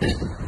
何